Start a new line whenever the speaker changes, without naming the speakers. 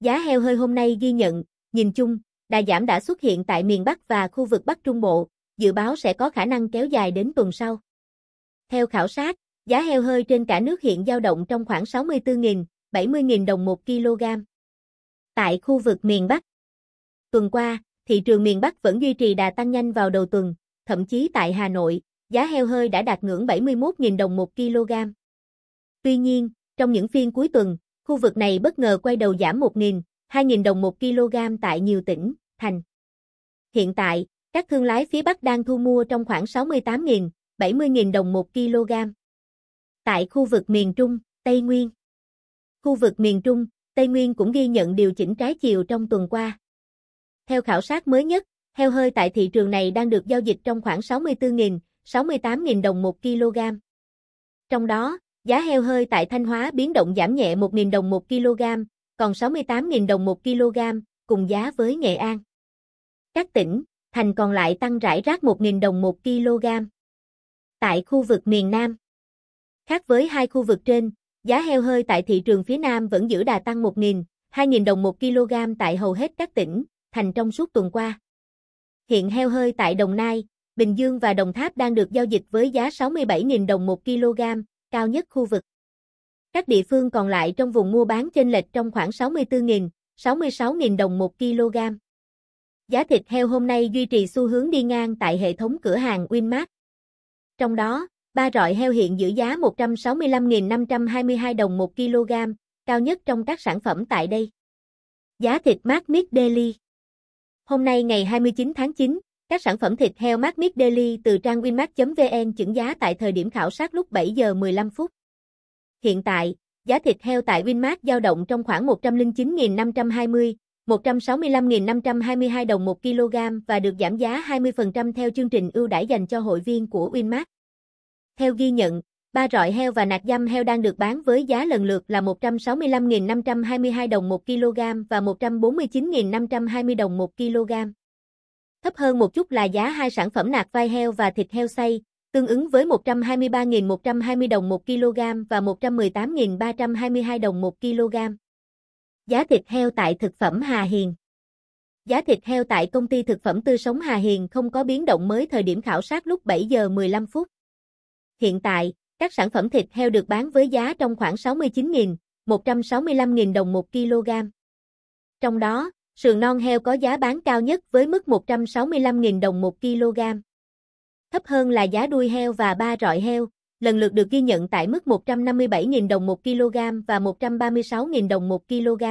Giá heo hơi hôm nay ghi nhận, nhìn chung, đà giảm đã xuất hiện tại miền Bắc và khu vực Bắc Trung Bộ, dự báo sẽ có khả năng kéo dài đến tuần sau. Theo khảo sát, giá heo hơi trên cả nước hiện dao động trong khoảng 64.000, 70.000 đồng một kg. Tại khu vực miền Bắc, tuần qua, thị trường miền Bắc vẫn duy trì đà tăng nhanh vào đầu tuần, thậm chí tại Hà Nội, giá heo hơi đã đạt ngưỡng 71.000 đồng một kg. Tuy nhiên, trong những phiên cuối tuần, khu vực này bất ngờ quay đầu giảm 1.000, 2.000 đồng 1 kg tại nhiều tỉnh, thành. Hiện tại, các thương lái phía Bắc đang thu mua trong khoảng 68.000, 70.000 đồng 1 kg. Tại khu vực miền Trung, Tây Nguyên. Khu vực miền Trung, Tây Nguyên cũng ghi nhận điều chỉnh trái chiều trong tuần qua. Theo khảo sát mới nhất, heo hơi tại thị trường này đang được giao dịch trong khoảng 64.000, 68.000 đồng 1 kg. Trong đó, giá heo hơi tại Thanh Hóa biến động giảm nhẹ 1.000 đồng 1 kg, còn 68.000 đồng 1 kg, cùng giá với Nghệ An. Các tỉnh, thành còn lại tăng rải rác 1.000 đồng 1 kg. Tại khu vực miền Nam, khác với hai khu vực trên, giá heo hơi tại thị trường phía Nam vẫn giữ đà tăng 1.000, 2.000 đồng 1 kg tại hầu hết các tỉnh, thành trong suốt tuần qua. Hiện heo hơi tại Đồng Nai, Bình Dương và Đồng Tháp đang được giao dịch với giá 67.000 đồng 1 kg, cao nhất khu vực. Các địa phương còn lại trong vùng mua bán chênh lệch trong khoảng 64.000, 66.000 đồng một kg. Giá thịt heo hôm nay duy trì xu hướng đi ngang tại hệ thống cửa hàng Winmart. Trong đó, ba rọi heo hiện giữ giá 165.522 đồng một kg, cao nhất trong các sản phẩm tại đây. Giá thịt mát Meat Daily Hôm nay ngày 29 tháng 9, các sản phẩm thịt heo mát Meat Daily từ trang winmart.vn chững giá tại thời điểm khảo sát lúc 7 giờ 15 phút. Hiện tại, giá thịt heo tại Winmart dao động trong khoảng 109.520, 165.522 đồng 1 kg và được giảm giá 20% theo chương trình ưu đãi dành cho hội viên của Winmart. Theo ghi nhận, ba rọi heo và nạc dăm heo đang được bán với giá lần lượt là 165.522 đồng 1 kg và 149.520 đồng 1 kg. Thấp hơn một chút là giá hai sản phẩm nạc vai heo và thịt heo xay, tương ứng với 123.120 đồng 1 kg và 118.322 đồng 1 kg. Giá thịt heo tại thực phẩm Hà Hiền Giá thịt heo tại công ty thực phẩm tươi sống Hà Hiền không có biến động mới thời điểm khảo sát lúc 7 giờ 15 phút. Hiện tại, các sản phẩm thịt heo được bán với giá trong khoảng 69.000, 165.000 đồng 1 kg. Trong đó, sườn non heo có giá bán cao nhất với mức 165.000 đồng 1 kg. Thấp hơn là giá đuôi heo và ba rọi heo, lần lượt được ghi nhận tại mức 157.000 đồng 1 kg và 136.000 đồng 1 kg.